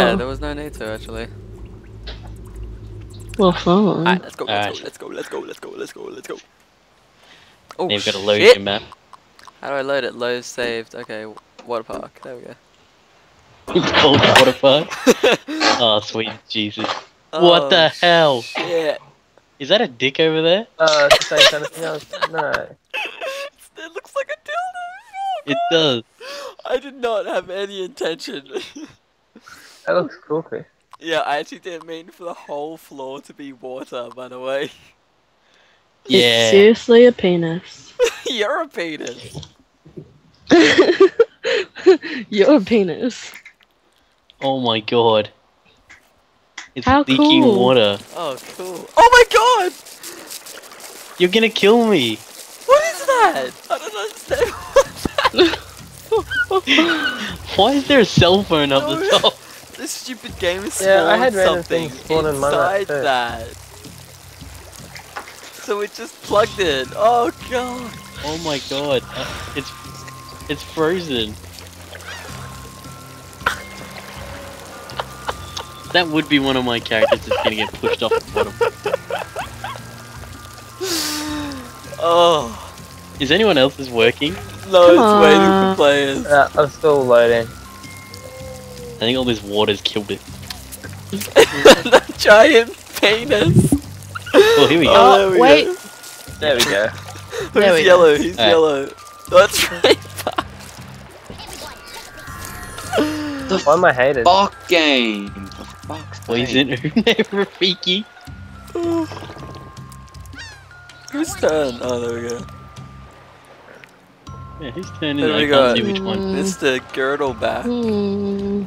Yeah, there was no need to actually. Well, fine. Alright, let's go, let's Alright. go, let's go, let's go, let's go, let's go, let's go. Oh, You've got to load shit! your map. How do I load it? Load saved. Okay, water park. There we go. It's called water park. Oh, sweet Jesus. what Oh, the hell? Shit. Is that a dick over there? Uh, to say something else. No. It looks like a dildo. Oh, It does. I did not have any intention. That looks cool, Chris. yeah, I actually didn't mean for the whole floor to be water, by the way. Yeah. It's seriously a penis. You're a penis. You're a penis. Oh my god. It's How leaking cool. water. Oh, cool. Oh my god! You're gonna kill me. What is that? I don't understand Why is there a cell phone up the Oh, top? This stupid game is Yeah, I had something things spawn in my inside that. So it just plugged in. Oh god. Oh my god. Uh, it's it's frozen. That would be one of my characters that's gonna get pushed off the bottom. Oh. Is anyone else's working? No, Come it's waiting for players. Uh, I'm still loading. I think all this water's killed it. the giant penis. Oh, here we go. Oh, oh, there we wait. go. There we go. Who's There we go. yellow? He's Alright. yellow. That's right. Why am I hated? Fuck game. For fuck's sake. Poison Rafiki. Whose turn? Oh, there we go. Yeah, whose turn is There? I we can't go. see which one. Mr. Girdleback. Hmm.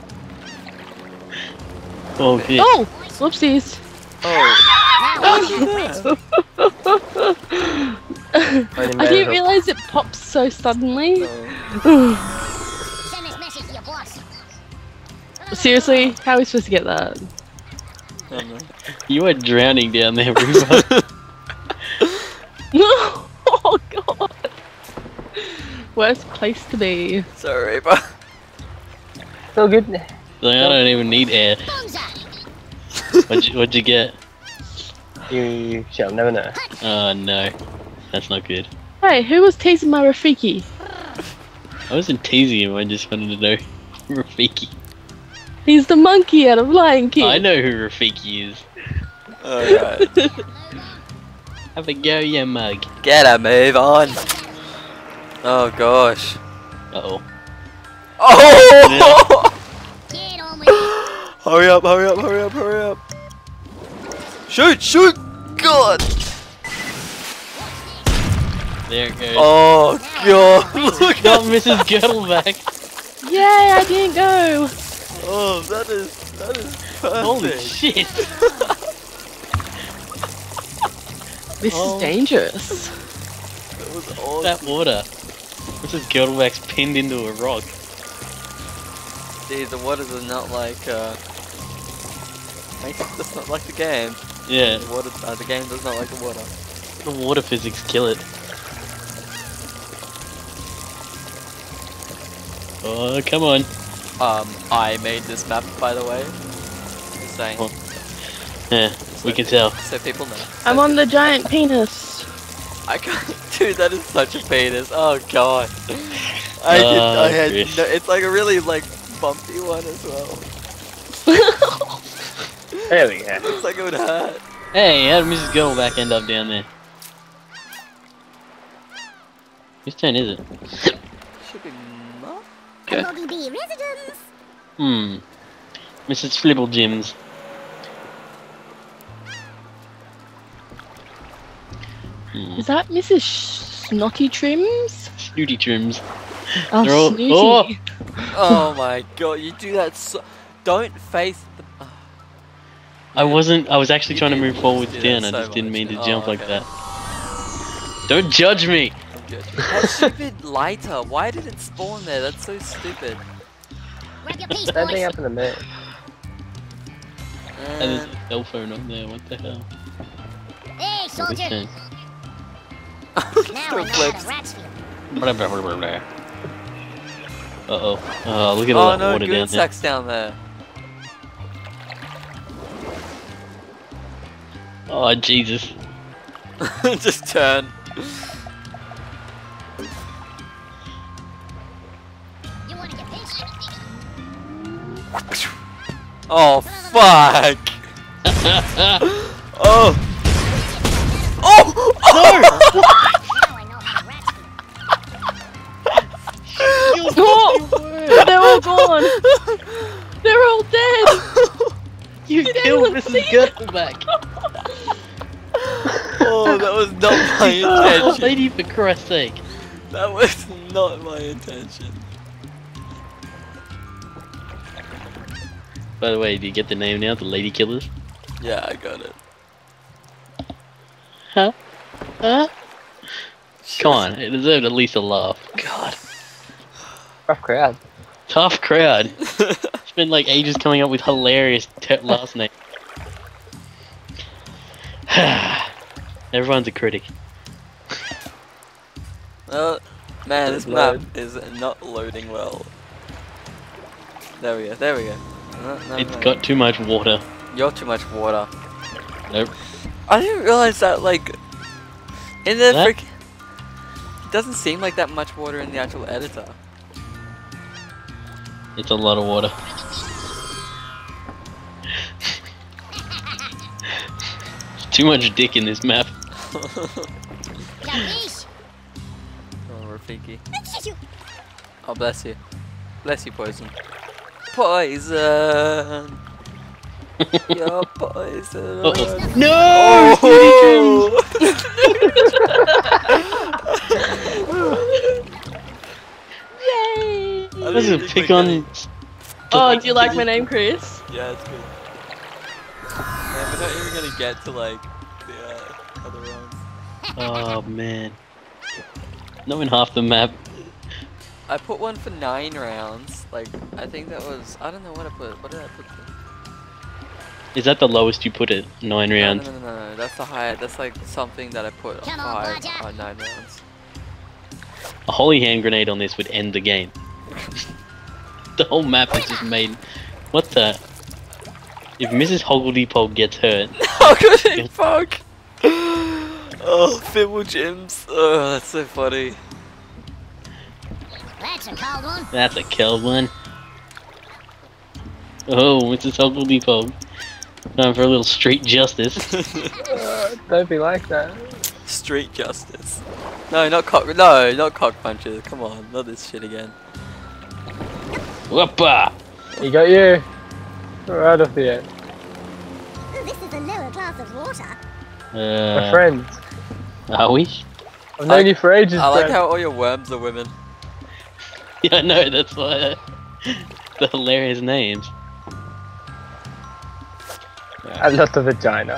Oh, oh, shit. Oh! Whoopsies. Oh. Only I made didn't realize it pops so suddenly. oh. Send this message to your boss. Seriously, how are we supposed to get that? Oh, no. You are drowning down there, Reba. oh god! Worst place to be. Sorry, but oh, Still good. Like, I don't even need air. What'd you, what'd you get? You shall never know. Oh, no. That's not good. Hey, who was teasing my Rafiki? I wasn't teasing him, I just wanted to know Rafiki. He's the monkey out of Lion King. I know who Rafiki is. alright. Have a go, you mug. Get a move on. Oh gosh. Uh oh. Oh! Hurry up! Hurry up! Hurry up! Hurry up! Shoot! Shoot! God! There it goes. Oh god! Look Got at Mrs. Girdleback. Yay, I didn't go! Oh, that is that is perfect. Holy shit. This Oh. is dangerous. That was awesome. that water. Mrs. Girdleback's pinned into a rock. See, the waters are not like uh. It's not like the game. Yeah, The water, uh, the game does not like the water. the water physics kill it. Oh, come on. Um, I made this map, by the way. Just saying. Oh. Yeah, we can tell. So people know. I'm on the giant penis. I can't. Dude, that is such a penis. Oh god. I did. Oh, I had. No, it's like a really like bumpy one as well. There we go. Looks like it would hurt. Hey, how did Mrs. Girdleback end up down there? Whose turn is it? Should be not. Okay. Boggy residence. Hmm. Mrs. Flibble Jims. Hmm. Is that Mrs. Snotty Trims? Snooty Trims. Oh, all- Snooty. oh! Oh my god, you do that so. Don't face the. I wasn't. I was actually You trying to move forward, forwards do that down. I so just didn't mean to Oh, jump like that. Don't judge me. That stupid lighter. Why did it spawn there? That's so stupid. Grab That thing boys. up in the moon. And there's Uh, a cell phone up there. What the hell? Hey, Whose soldier. turn? Now I still know how flips. the rats feel. Uh oh. Oh, look at Oh all that no, water good down there. sex down there. Oh Jesus! Just turn. You wanna get pissed? Oh fuck! oh! Oh! Oh! Now I know how to rat you. Oh, they're all gone. They're all dead. You Did killed Mrs. Gerstenbach! oh, that was not my intention. lady, for Christ's sake! That was not my intention. By the way, do you get the name now? The Lady Killers? Yeah, I got it. Huh? Huh? Come on, it deserved at least a laugh. God. Rough crowd. Tough crowd. Spent like ages coming up with hilarious te- last name. Everyone's a critic. Oh, man, this map is not loading well. There we go, there we go. No, no, It's no. got too much water. You're too much water. Nope. I didn't realize that, like, in the What? frick. It doesn't seem like that much water in the actual editor. It's a lot of water. Too much dick in this map. Oh, Rafiki. You- Oh, bless you. Bless you, Poison. Poison! You're poison! Uh-oh. No! Oh! Yay! I Doesn't didn't pick on. Oh, do you like my name, Chris? Yeah, it's good. Man, we're not even gonna get to like the uh, other rounds. Oh man. Not in half the map. I put one for nine rounds. Like, I think that was. I don't know what I put. What did I put? For? Is that the lowest you put it? Nine No, no, rounds. no, no, no, That's the highest. That's like something that I put on on, five Blackjack. on nine rounds. A holy hand grenade on this would end the game. the whole map is just made. What the? If Mrs. Hoggledy gets hurt, How could it fuck? Oh, Flibble Jims. Oh, that's so funny. That's a cold one. that's a kill one. Oh, Mrs. Hoggledy Time for a little street justice. Uh, don't be like that. Street justice. No, not cock. No, not cock punches. Come on, not this shit again. Whoppa! He got you. Right off the end. Glass of water. My Uh, friends. are we? I've known I- you for ages, I like Brad. how all your worms are women. Yeah, I know, that's why. uh, the hilarious names. I love the vagina.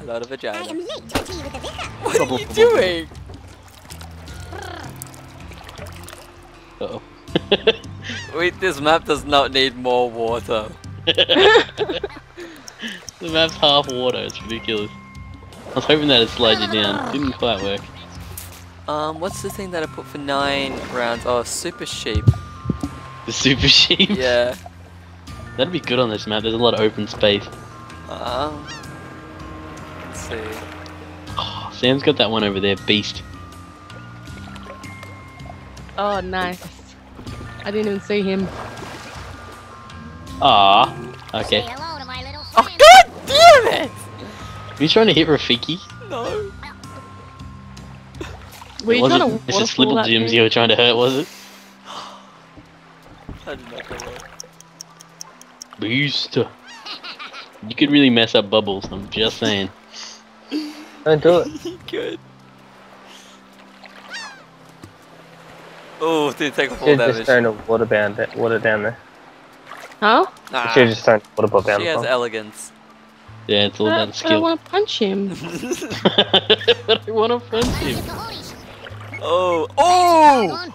A lot of I vagina. am late for tea with the vicar. What are you doing? Uh-oh. Wait, this map does not need more water. The map's half water, it's ridiculous. I was hoping that it slowed you down. Didn't quite work. Um, what's the thing that I put for nine rounds? Oh, super sheep. The super sheep. Yeah. That'd be good on this map, there's a lot of open space. Um. Let's see. Oh, Sam's got that one over there, beast. Oh, nice. I didn't even see him. Ah, Say okay. hello to my little Oh god damn it! Are you trying to hit Rafiki? No. Were you it trying to wasn't Mrs. waterfall Jims you were trying to hurt, was it? I did not go well. Beast. You could really mess up bubbles, I'm just saying. Don't do it. Good. Oh, did take a full Should damage. just thrown a water bound water down there. Huh? Nah, Should just thrown a water ball down she the has front. elegance. Yeah, it's all But, about but I want to punch him. but I want to punch Punch him. the oh, Cold oh, one.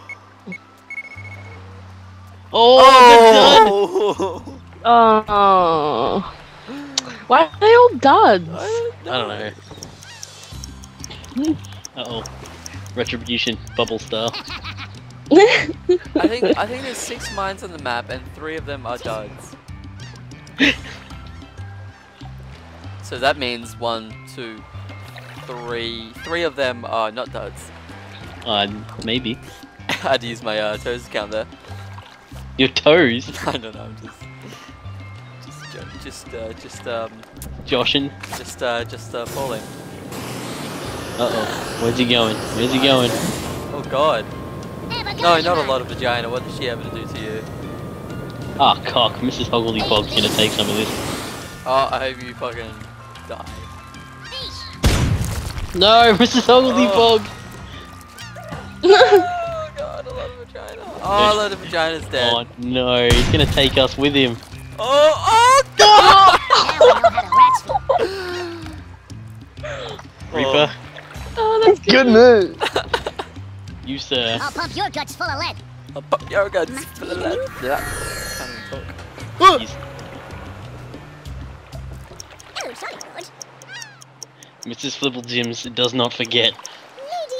Oh, oh! Oh. Why are they all duds? I I don't know. Uh oh. Retribution, bubble style. I think I think there's six mines on the map and three of them are duds. So that means one, two, three. Three of them are not duds. Uh, maybe. I'd use my uh, toes to count there. Your toes, I don't know. I'm just, just, just, uh, just, um, Joshin. just, uh, just uh, falling. Uh oh. Where's he going? Where's he going? Oh God. No, not a lot of vagina. What did she ever do to you? Ah, cock. Mrs. Hoggledy-Pog's gonna take some of this. Oh, I hope you fucking die. No, Mrs. Hoggledy-Pog! Oh God, a lot of vagina. Oh, a lot of vagina's dead. Oh no, he's gonna take us with him. Oh, oh God! Now I know how to rats feel. Reaper, oh. oh, that's good. Good move. you sir. I'll pump your guts full of lead. I'll pump your guts. Full of lead. Yeah. Can't even talk. He's- Oh, sorry, George. Mrs. Flibble Jims does not forget.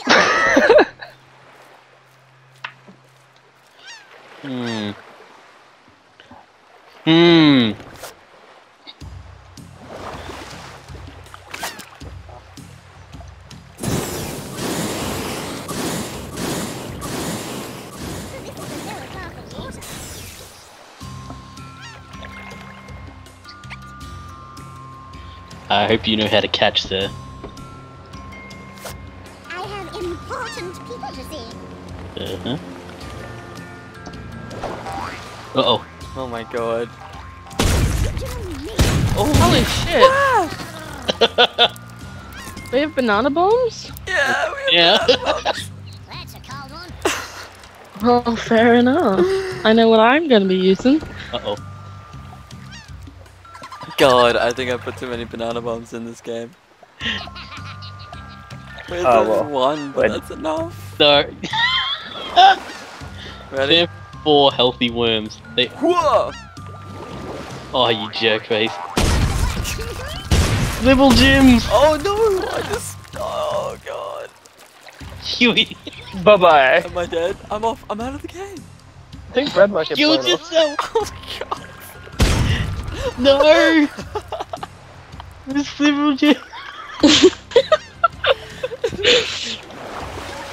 Lady Hmm. Hmm. I hope you know how to catch, the. I have important people to see. Uh huh. Uh oh. Oh my God. Oh. Holy shit. We have banana bombs? Yeah. We Yeah. That's a cold. Oh, fair enough. I know what I'm gonna be using. uh oh. God, I think I put too many banana bombs in this game. Where's ah, Oh, only well. one, but Wait. that's enough. So, Ready? there are four healthy worms. They. Whoa! Oh, you jerk face. Flibble Jims! Oh no! I just. Oh God! Huey! Bye bye. Am I dead? I'm off. I'm out of the game. I think Red might get Killed blown off. yourself! Oh my God! No! Miss Flibble Jim!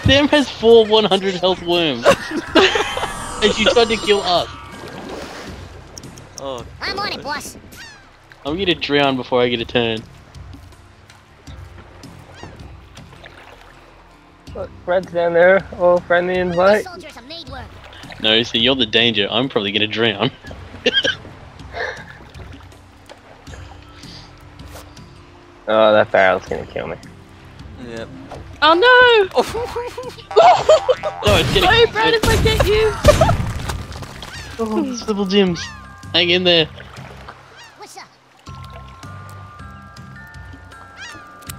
Sam has four 100 health worms. and she tried to kill us. Oh, I'm on it, boss. I'm gonna drown before I get a turn. Look, Red's down there. Oh, friendly invite. Soldiers have made work. No, so you're the danger. I'm probably gonna drown. Oh, that barrel's gonna kill me. yep. Oh no! No, it's gonna Sorry, Brad, if I get you! Oh, Flibble Jims. Hang in there. What's up?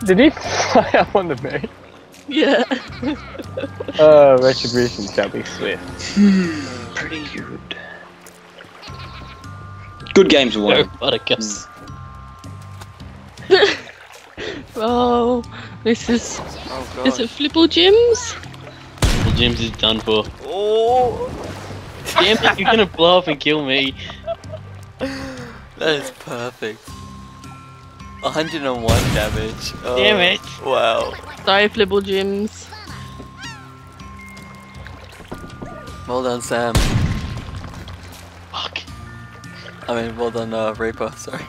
Did he fly up on the me? Yeah. Oh, retribution shall be swift. Hmm, pretty good. Good games Go, won. Buttercups. Hmm. Oh, this is. Oh, is it Flibble Jims? Flibble Jims is done for. Oh, Damn it, you're gonna blow up and kill me. that is perfect. 101 damage. Oh, Damn it. Wow. Sorry, Flibble Jims. Well done, Sam. Fuck. I mean, well done, uh, Reaper. Sorry.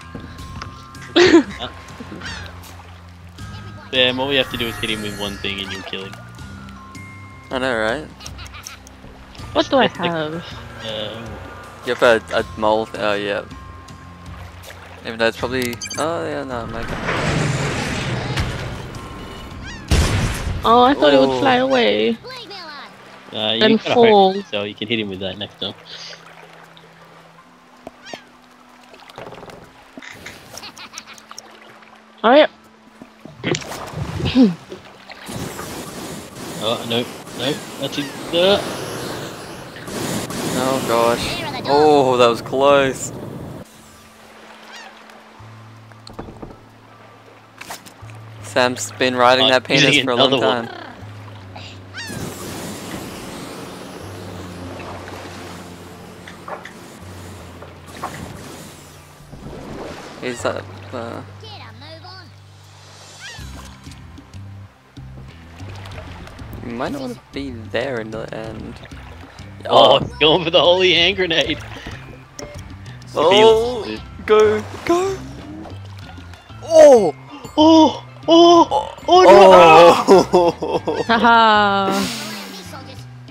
Sam, all we have to do is hit him with one thing and you'll kill him. I know, right? What do I have? Uh, You have a, a mole. Oh yeah. Even though it's probably. Oh yeah, no, maybe. Oh, I thought it would fly away. Blade uh, you Then gotta fall. hope so you can hit him with that next time. Oh, yeah. Oh, no, no, that's a. Uh, Oh gosh. There are the dogs. Oh, that was close. Sam's been riding that penis for a long another one. time. He's uh, You might not want to be there in the end. Oh, oh. going for the holy hand grenade. Oh, go, go. Oh, Oh, oh, oh, oh. Haha.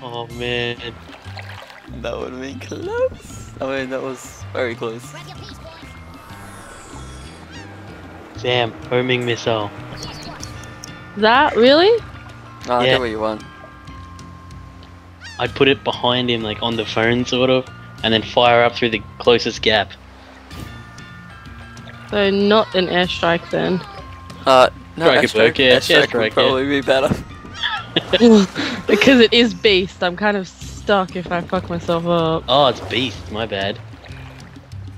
no! Oh man. that would have been close. I mean, that was very close. Grab your piece, boys. Damn, homing missile. That really? No, I Yeah. get what you want. I'd put it behind him, like on the phone, sort of, and then fire up through the closest gap. So not an airstrike then. Uh, no, Strike would work, yeah, airstrike yeah, would strike, yeah. probably be better. because it is beast, I'm kind of stuck if I fuck myself up. Oh, it's beast. My bad.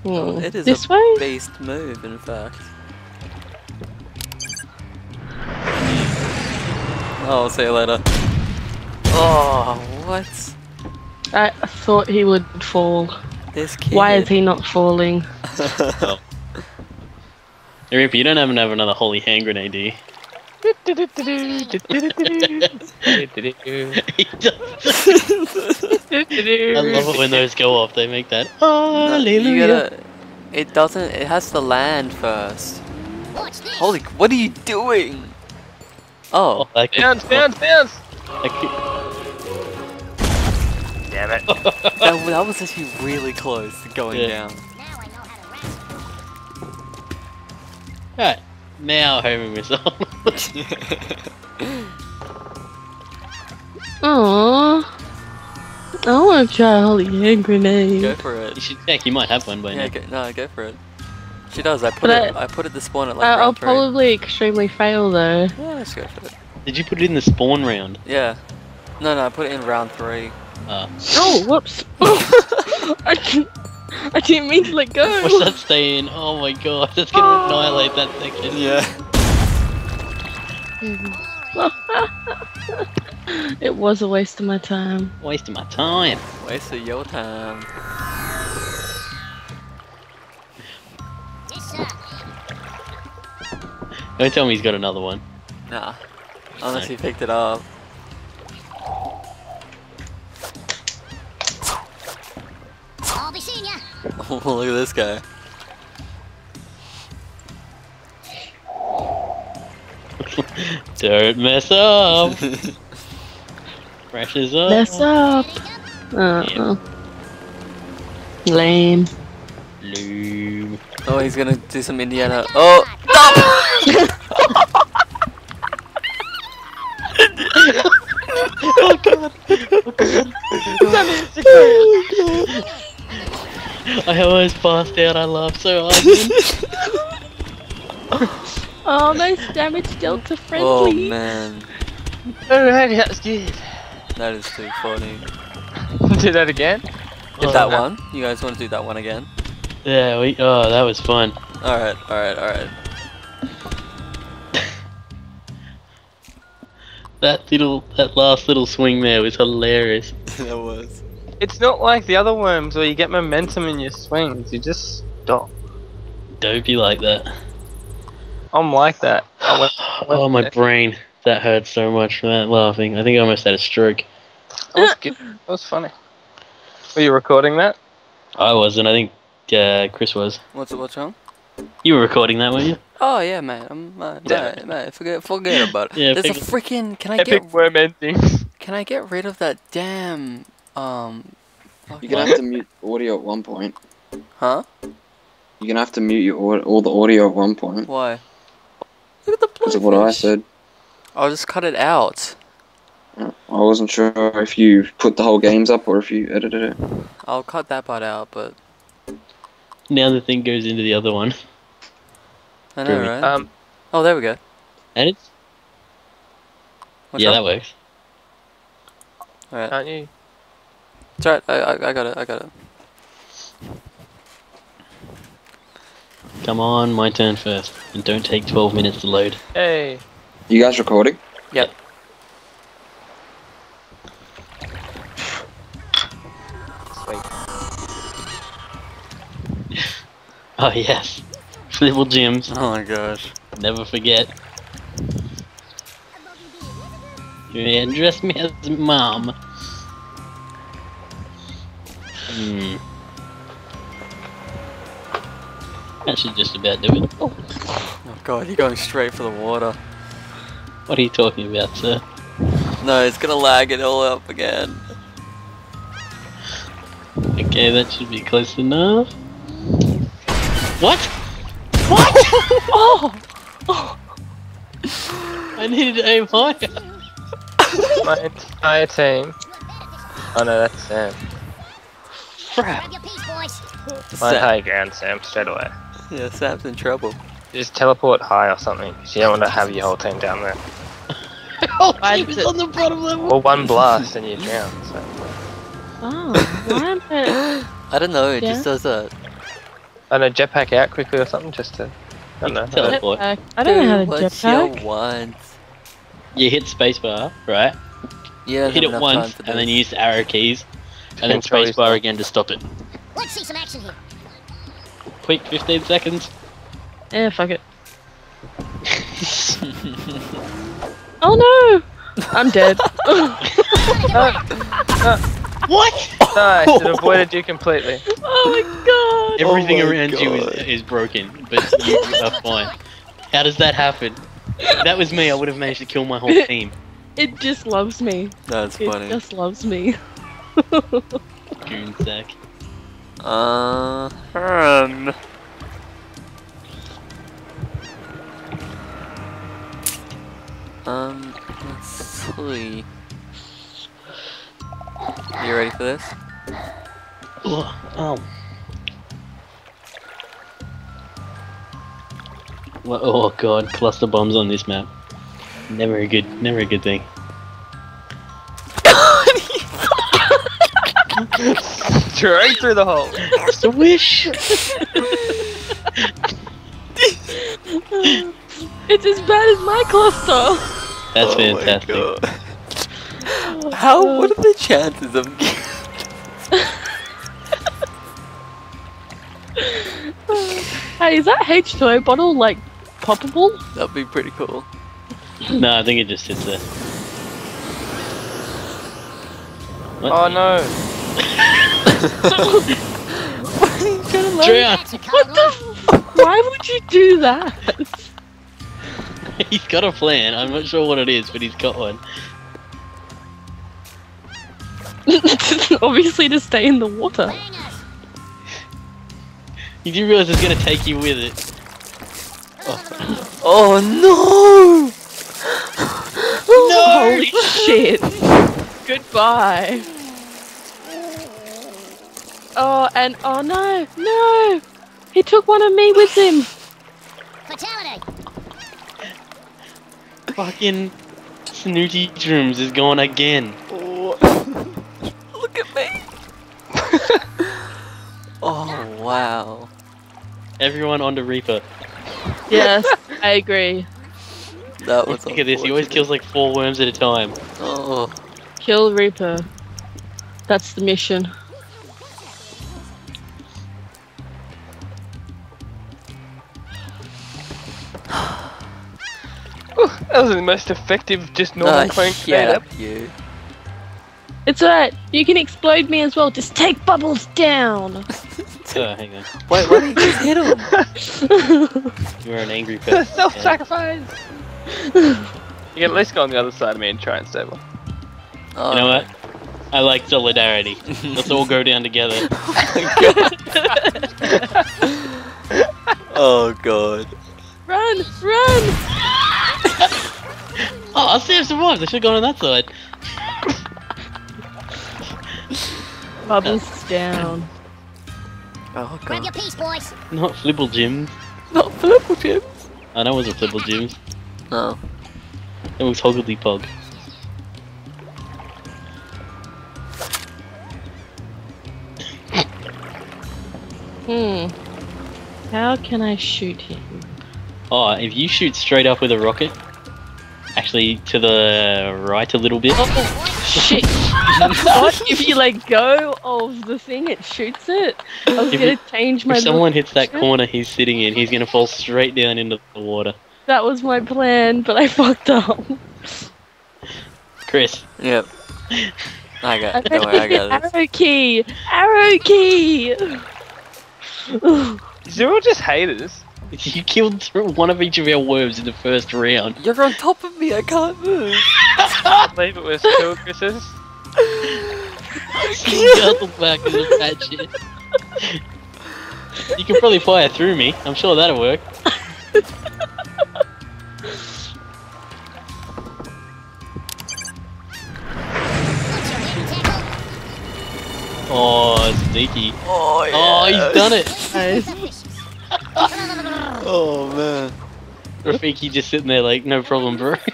Hmm. It is This a way? beast move, in fact. Oh, see you later. Oh, what? I thought he would fall. This kid. Why is he not falling? Hey, Rippy, you don't even have another holy hand grenade, do you? I love it when those go off. They make that. No, you gotta. It doesn't. It has to land first. Holy, what are you doing? Oh, Oh, that could- Bounce, bounce, bounce! that could- Damn it. that, that was actually really close to going Yeah. down. Now I know how to wrestle. Right. Now homing missile. Aww. I want to try a holy hand grenade. go for it. you should check. You might have one by Yeah, now. go, no, go for it. She does. I put But it. I- I, put it to spawn at like I- I'll round three. probably extremely fail though. Yeah, let's go for it. Did you put it in the spawn round? Yeah. No, no, I put it in round three. Uh, Oh, whoops. I, didn't, I didn't mean to let go. what's that stay in? Oh my god, that's gonna annihilate that section. Yeah. It was a waste of my time. Wasting my time. Waste of your time. Don't tell me he's got another one. Nah. Unless he picked it up. I'll be seeing ya. Look at this guy. Don't mess up. Crashes up. Mess up. Uh-uh. Lame. Lube. Oh, he's gonna do some Indiana. Oh! I almost passed out. I laughed so hard. Oh, nice damage dealt to Oh friendly. man. Oh, alright, that's good. That is too funny. Do that again? Did Oh, that no. one? You guys want to do that one again? yeah, we. Oh, that was fun. Alright, alright, alright. That little, that last little swing there was hilarious. that was. It's not like the other worms where you get momentum in your swings. You just stop. Don't be like that. I'm like that. I went, Oh, my brain. That hurt so much from that laughing. I think I almost had a stroke. that was good. That was funny. Were you recording that? I wasn't. I think uh, Chris was. What's what's wrong? You were recording that, weren't you? Oh yeah, man. I'm uh, Damn man, man, forget forget about it. Yeah, There's a freaking. Can I Epic get worm endings. can I get rid of that damn um? You're gonna have to mute audio at one point. Huh? You're gonna have to mute your all the audio at one point. Why? Look at the Because of what I said. I'll just cut it out. I wasn't sure if you put the whole games up or if you edited it. I'll cut that part out, but Now the thing goes into the other one. I know, Groovy. right? Um, oh, there we go. And it's. What's yeah, wrong? that works. Alright. aren't you? It's alright. I, I I got it. I got it. Come on, my turn first. And don't take 12 minutes to load. Hey. You guys recording? Yep. Sweet. Oh, yes. Flibble Jims. Oh my gosh. Never forget. Yeah, dress me as mom. Hmm. That should just about do it. Oh god, you're going straight for the water. What are you talking about, sir? No, it's gonna lag it all up again. Okay, that should be close enough. What? What? oh! Oh! I needed to aim higher. My entire team. Oh no, that's Sam. Crap. Grab your. My Sam, ground, Sam, straight away. yeah, Sam's in trouble. Just teleport high or something, 'cause you don't want to have your whole team down there. Oh, Why he is on the bottom level. Or one blast and you drown. So. Oh, why am I... I don't know, it Yeah. just does that. I don't know, jetpack out quickly or something, just to. I don't know. Teleport. I don't know how to Dude, what's your jetpack. want? You hit spacebar, right? You don't hit it once, and then use the arrow keys, and then spacebar again to stop it. Let's see some action here. Quick, 15 seconds. Eh, fuck it. Oh no! I'm dead. Uh, uh, uh. What? Nice, it avoided you completely. oh my god! Everything oh my around you is, is broken, but you are fine. How does that happen? If that was me, I would have managed to kill my whole team. It just loves me. That's It funny. It just loves me. Goon sack. Uh, run. Um, let's see. You ready for this? Oh. oh. Well, oh god, cluster bombs on this map. Never a good, never a good thing. Straight through the hole. Just a wish. It's as bad as my cluster. That's Oh my fantastic. God. How? What are the chances of? Hey, is that H2O bottle like poppable? That'd be pretty cool. No, I think it just sits there. What? Oh no. Drown. That's a What cold the? one. F- Why would you do that? he's got a plan. I'm not sure what it is, but he's got one. Obviously, to stay in the water. Bangers. You do realize it's gonna take you with it. Oh, oh no! Holy shit! Goodbye. Oh, and oh no, no! He took one of me with him. Fatality. Fucking Snooty Trims is gone again. Look at me! oh wow. Everyone on to Reaper. Yes, I agree. That was Look at this, he always kills like four worms at a time. Oh, Kill Reaper. That's the mission. That was the most effective, just normal nice crank grenade shot, ever. you. It's alright. You can explode me as well. Just take bubbles down. Oh, hang on. Wait, why did you just hit him? You're an angry person. Self-sacrifice. You can at least go on the other side of me and try and save him. Oh, You know what? I like solidarity. Let's all go down together. oh god. Run! Run! Oh, Sam survived. I should have gone on that side. Bubbles down. Oh Grab your god. piece, boys. Not Flibble Jim. Not purple Jim. I know it wasn't Flibble Jims. No. It was Hoggledy Pog. Hmm. How can I shoot him? Oh, if you shoot straight up with a rocket, actually to the right a little bit. Oh, shit. what? If you let go of the thing, it shoots it? I was If gonna you- change my If someone hits that corner he's sitting in, he's gonna fall straight down into the water. That was my plan, but I fucked up. Chris. Yep. I got. I Don't worry, I got this. Arrow key! Arrow key! They're all just haters. You killed one of each of our worms in the first round. You're on top of me. I can't move. Leave it with two Chris's. Double back in the patch. You can probably fire through me. I'm sure that'll work. Oh, sneaky. Oh yeah. Oh, he's done it. Nice. Oh man. Rafiki just sitting there like, no problem, bro.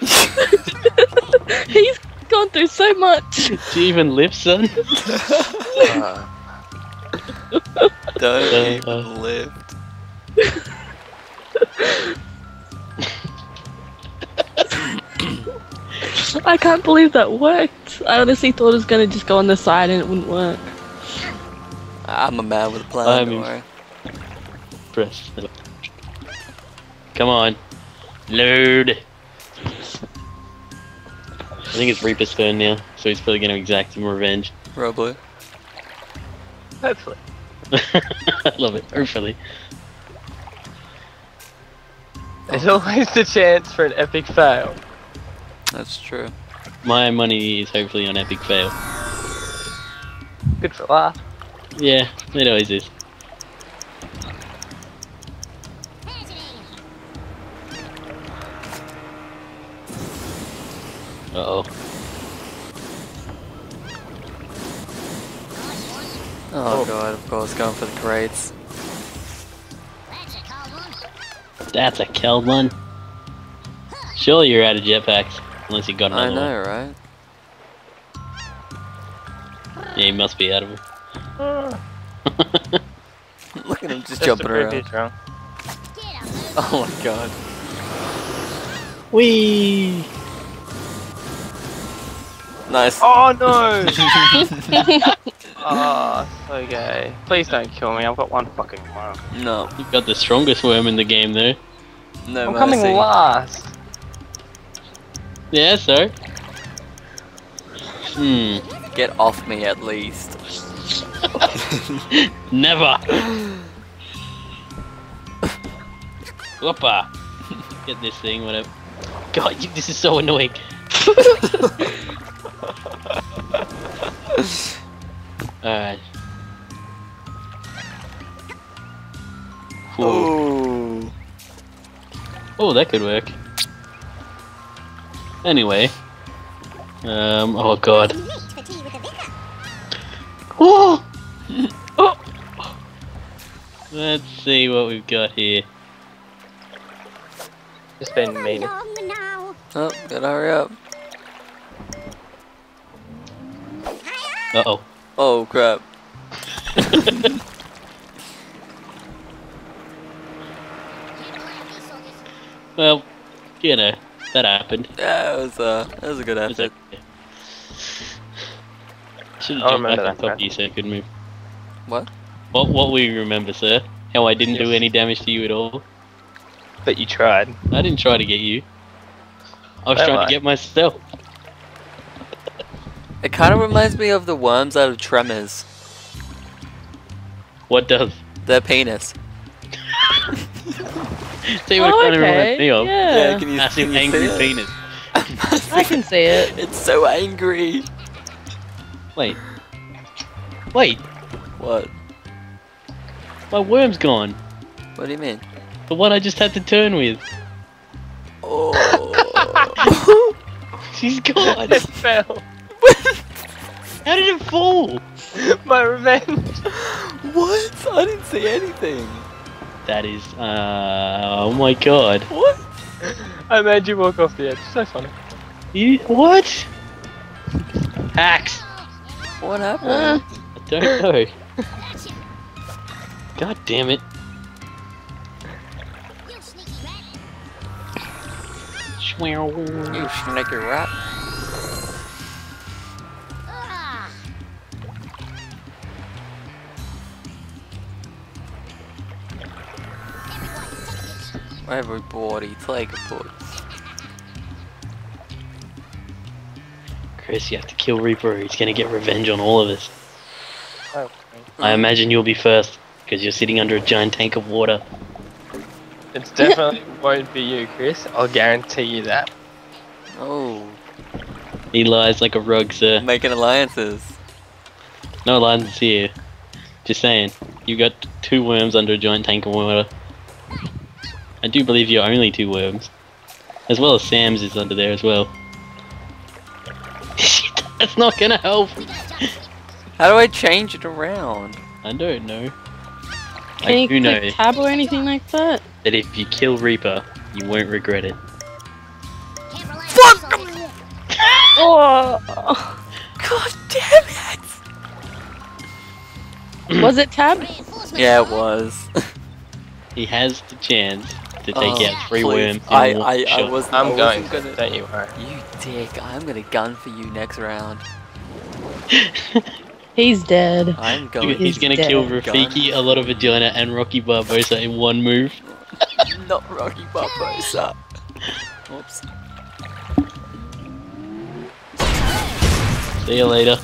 He's gone through so much. Do you even live, son? Uh, don't Uh, even uh. lift. I can't believe that worked. I honestly thought it was gonna just go on the side and it wouldn't work. I'm a man with a plan. I'm don't worry. Press. Come on. Load. I think it's Reaper's turn now, so he's probably going to exact some revenge. Probably. Hopefully. I love it. Hopefully. There's always the chance for an epic fail. That's true. My money is hopefully on epic fail. Good for laugh. Yeah, it always is. Uh oh. Oh, god, of course, going for the crates. That's a killed one. Surely you're out of jetpacks. Unless you got I another know, right? one. Yeah, you must be out of them. Look at him just, Just jumping around. he's wrong. Oh my god. Whee! Nice. Oh no! oh, so gay. Please don't kill me. I've got one fucking worm. No, You've got the strongest worm in the game there. no I'm mercy. coming last. Yeah, sir. Hmm. Get off me at least. Never! Whoopa! Get this thing, whatever. God, you, this is so annoying. Alright. Ooh. Oh, that could work. Anyway. Um, oh god. Oh! oh! Let's see what we've got here. Just been mean. Oh, gotta hurry up. Uh oh. Oh crap. Well, you know, that happened. Yeah, it was uh, that was a good It's effort. okay. Should I'll have jumped back remember on that, top of Brad. you so I could move. What? What, what will you remember, sir? How I didn't do any damage to you at all? But you tried. I didn't try to get you. I was Don't trying lie. to get myself. It kind of reminds me of the worms out of Tremors. What does? Their penis. Oh, see what oh, it kind of okay. reminds me of? Yeah, can you, Massive can you angry see penis. I can see it. It's so angry. Wait. Wait, What? my worm's gone. What do you mean? The one I just had to turn with. Oh. She's gone. It fell. How did it fall? My revenge. what? I didn't see anything. That is, uh, oh my god. What? I made you walk off the edge. So funny. You, what? Axe. What Uh, happened? I don't know. God damn it. Schmeow. you sneaky rat. Everybody take a put. Chris, you have to kill Reaper he's gonna get revenge on all of us. Oh, I imagine you'll be first, because you're sitting under a giant tank of water. It's definitely won't be you, Chris. I'll guarantee you that. Oh, He lies like a rug, sir. making alliances. No alliances here. Just saying, you got two worms under a giant tank of water. I do believe you're only two worms. As well as Sam's is under there as well. That's not gonna help. How do I change it around? I don't know. Can I you do know click tab or anything like that? that if you kill Reaper, you won't regret it. Fuck! Oh, God damn it! was it tab? Yeah, it was. He has the chance to take Oh, out three please. worms in I, I, I was. I'm I going. to, Gonna... Don't you worry. You dick! I'm gonna gun for you next round. He's dead. I'm Dude, going. He's He's gonna dead. kill Rafiki, a lot of vagina, and Rocky Barbosa in one move. Not Rocky Barbosa. Oops. See you later.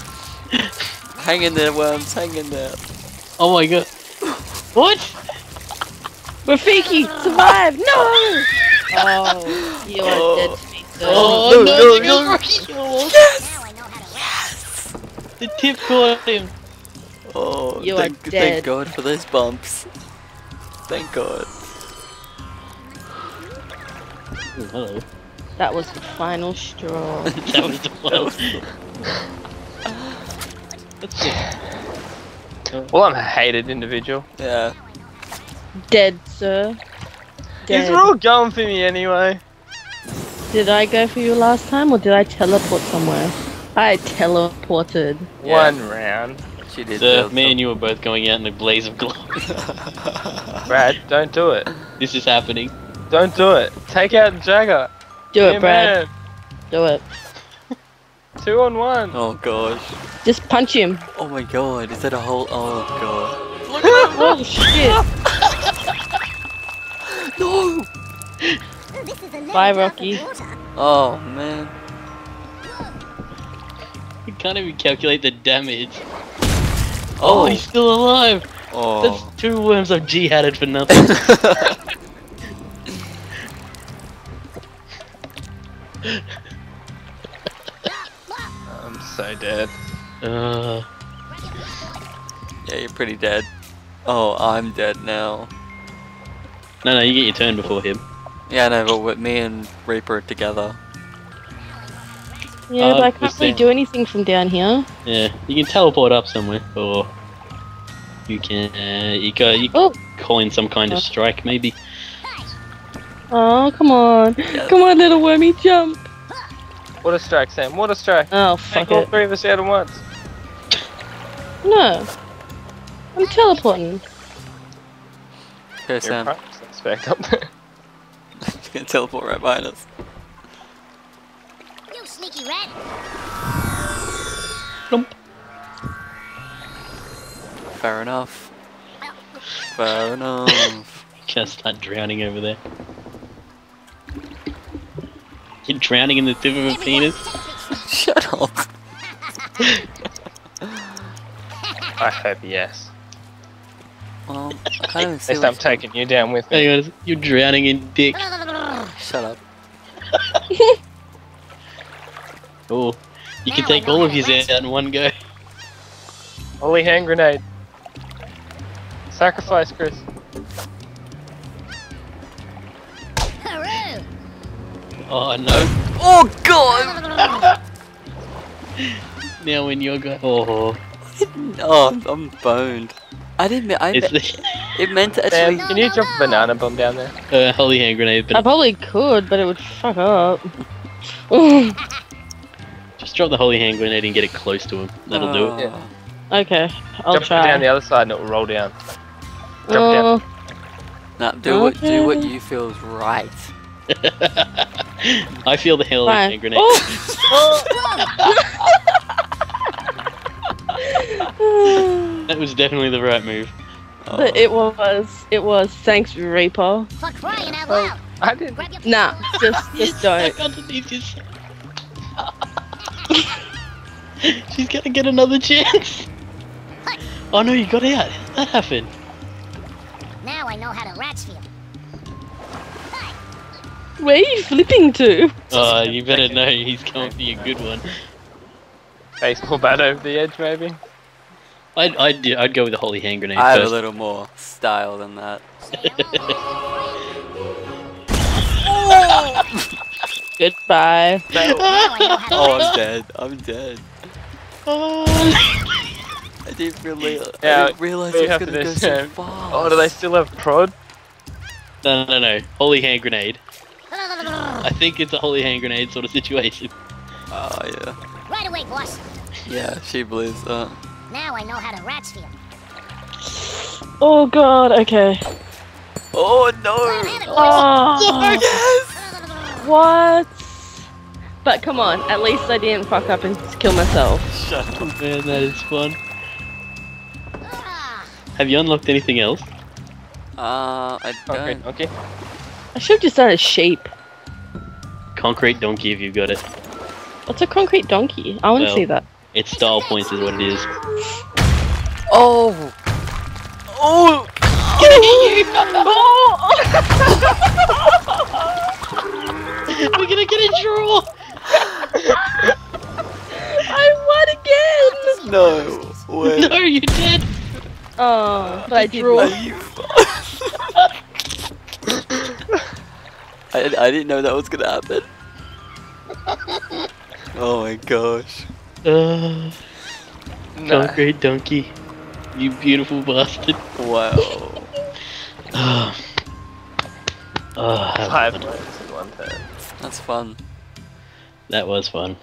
Hang in there, worms. Hang in there. Oh my god. What? Rafiki, oh. survive! No! Oh, you are Oh. dead to me, sir. Oh, oh, no, no, no, there goes no. Rocky. The tip caught him. Oh, You are thank, dead. thank God for those bumps. Thank God. Oh, hello. That was the final straw. that was the one. That's it. Well, I'm a hated individual. Yeah. Dead, sir. These Dead. are all going for me anyway. Did I go for you last time, or did I teleport somewhere? I teleported. Yeah. One round. She did. Sir, me and you were both going out in a blaze of glory. Brad, don't do it. this is happening. Don't do it. Take out Jagger. Do Yeah, it, Brad. man. Do it. Two on one. Oh gosh. Just punch him. Oh my god. Is that a whole? Oh god. Oh shit. No. Bye, Rocky. Oh man. You can't even calculate the damage. Oh, Oh. he's still alive. Oh. That's two worms I've jihaded for nothing. I'm so dead. uh, yeah, you're pretty dead. Oh, I'm dead now. No, no, you get your turn before him. Yeah, no, but with me and Reaper are together. Yeah, Uh, but I can't really do anything from down here. Yeah, you can teleport up somewhere, or you can uh, you go you Oh. call in some kind of Oh. strike maybe. Oh, come on. Come on, little wormy, jump. What a strike, Sam. What a strike. Oh, Take fuck all it. three of us out at once. No. I'm teleporting. Okay, You're Sam. A prime suspect up there. She's gonna teleport right behind us. You sneaky rat. Fair enough. Oh. Fair enough. Just start drowning over there. You're drowning in the tip of a penis. Shut up. I hope yes. Well, I can't even At least I'm what's- taking you down with me. Hang on, you're drowning in dick. Shut up. Oh, you can take all of yours out in one go. Holy hand grenade. Sacrifice, Chris. Oh no! Oh god! Now when you're go, oh, Oh, I'm boned. I didn't. me- I it's me- the it meant to Sam, actually. can you drop a banana bomb down there? uh, holy hand grenade, I but probably could, but it would fuck up. just drop the holy hand grenade and get it close to him. That'll do it. Oh. okay, I'll drop it try. down the other side and it will roll down. Drop it down. Oh, Nah, do what do what you feel is right. I feel the holy fine. hand grenade. Oh! That was definitely the right move. Oh. It was, it was. Thanks, Reaper. For crying out loud. I didn't. Grab your Nah, just, just don't. Stuck underneath his- She's gonna get another chance. Oh no, you got out. How did that happen? Now I know how to rats feel. Where are you flipping to? Oh, you better know he's coming for your good one. Baseball bat over the edge, maybe. I'd, I'd, I'd go with the holy hand grenade I have a little more style than that. Goodbye. Now I know how to Oh, I'm dead. I'm dead. Oh, I didn't really. Yeah, I didn't realize it was gonna go so some- fast. Oh, do they still have prod? no, no, no. Holy hand grenade. I think it's a holy hand grenade sort of situation. Oh yeah. Right away, boss. Yeah, she believes that. Now I know how to rats feel. Oh god, okay. Oh no! Oh, yes! what? But come on, at least I didn't fuck up and kill myself. Shut up. Oh man, that is fun. Ah, Have you unlocked anything else? Uh, I Okay, don't. okay. I should have just done a shape. Concrete donkey if you've got it. What's a concrete donkey? I want to Well. see that. It's style points is what it is. Oh! Oh! We're gonna get a draw! I won again! No! Wait. No, you did! Oh, but I did Draw. you I, I didn't know that was gonna happen. Oh my gosh. Uh, Nah. concrete donkey. You beautiful bastard. Wow. That was Five fun. in one turn. That's fun. That was fun.